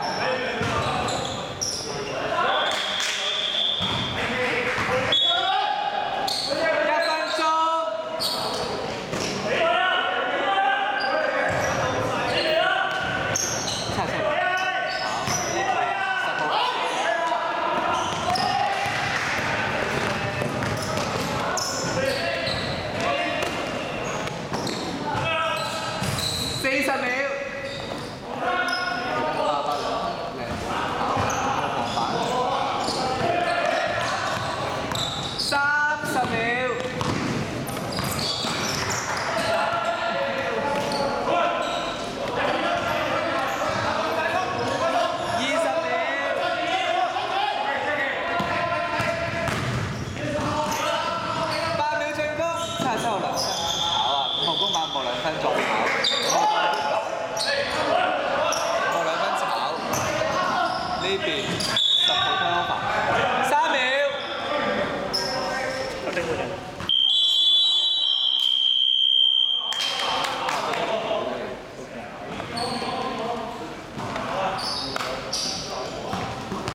加